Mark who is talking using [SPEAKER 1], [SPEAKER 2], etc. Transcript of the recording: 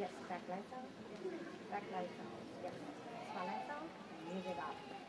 [SPEAKER 1] Yes, back lights on. Back lights on. Yes. Spotlights on. Move it up.